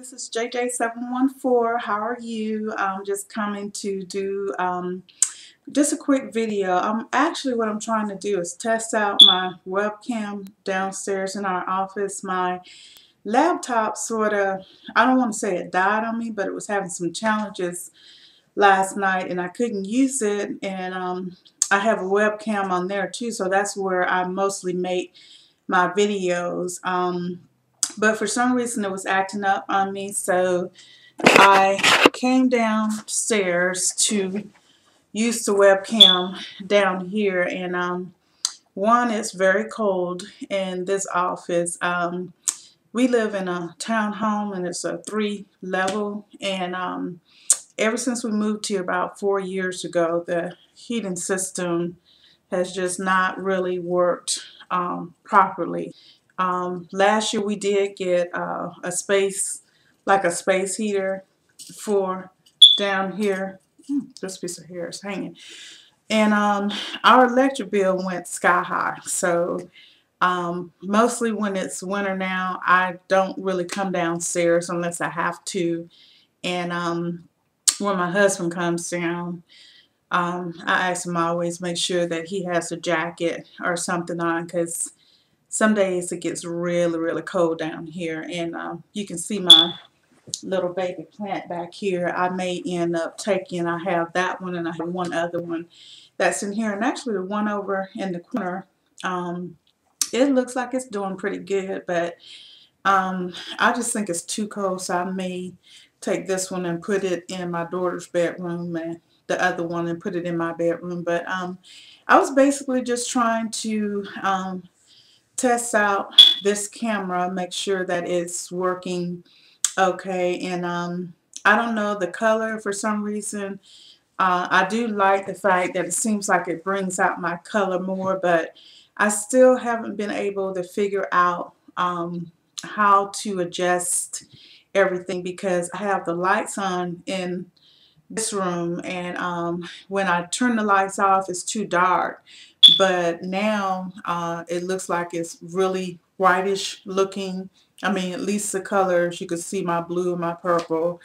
This is JJ714. How are you? I'm just coming to do um, just a quick video. I'm actually what I'm trying to do is test out my webcam downstairs in our office. My laptop sort of, I don't want to say it died on me, but it was having some challenges last night and I couldn't use it and um, I have a webcam on there too so that's where I mostly make my videos. Um, but for some reason it was acting up on me so I came downstairs to use the webcam down here and um, one it's very cold in this office. Um, we live in a townhome and it's a three level and um, ever since we moved here about four years ago the heating system has just not really worked um, properly um, last year we did get uh, a space, like a space heater for down here. Hmm, this piece of hair is hanging. And um, our electric bill went sky high. So um, mostly when it's winter now, I don't really come downstairs unless I have to. And um, when my husband comes down, um, I ask him always make sure that he has a jacket or something on because some days it gets really, really cold down here. And um, you can see my little baby plant back here. I may end up taking, I have that one and I have one other one that's in here. And actually the one over in the corner, um, it looks like it's doing pretty good. But um, I just think it's too cold. So I may take this one and put it in my daughter's bedroom and the other one and put it in my bedroom. But um, I was basically just trying to um, test out this camera, make sure that it's working okay. And um, I don't know the color for some reason. Uh, I do like the fact that it seems like it brings out my color more, but I still haven't been able to figure out um, how to adjust everything because I have the lights on in this room and um, when I turn the lights off it's too dark but now uh, it looks like it's really whitish looking. I mean, at least the colors, you can see my blue and my purple.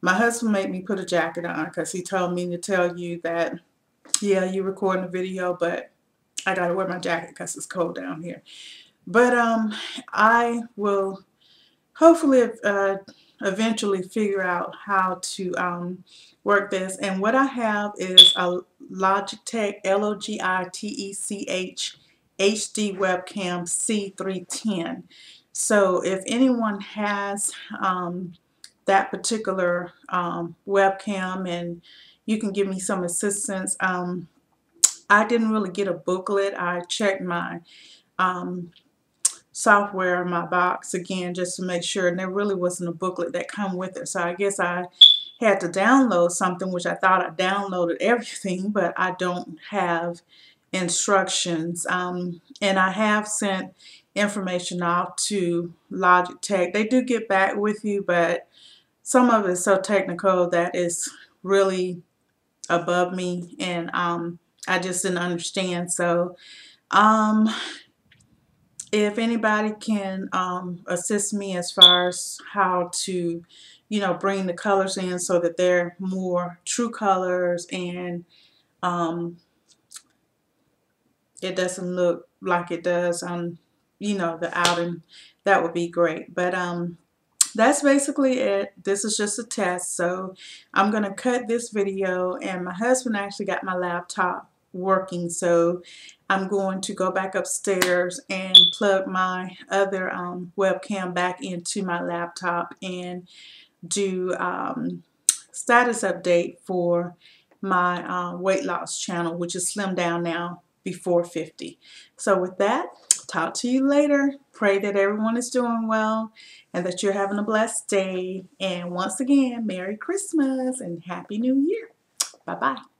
My husband made me put a jacket on because he told me to tell you that, yeah, you're recording a video, but I got to wear my jacket because it's cold down here. But um, I will hopefully uh, eventually figure out how to um, work this. And what I have is a Logitech L-O-G-I-T-E-C-H HD webcam C310. So if anyone has um, that particular um, webcam and you can give me some assistance. Um, I didn't really get a booklet. I checked my um, software in my box again just to make sure and there really wasn't a booklet that come with it. So I guess I had to download something which I thought I downloaded everything but I don't have instructions. Um, and I have sent information off to Logitech. They do get back with you but some of it is so technical that it's really above me and um, I just didn't understand. So um, if anybody can um, assist me as far as how to you know bring the colors in so that they're more true colors and um, it doesn't look like it does on you know the outing that would be great. But um that's basically it. This is just a test. So I'm gonna cut this video and my husband actually got my laptop working. So I'm going to go back upstairs and plug my other um, webcam back into my laptop and do um, status update for my uh, weight loss channel which is slim down now before 50 so with that talk to you later. Pray that everyone is doing well and that you're having a blessed day. And once again Merry Christmas and Happy New Year. Bye bye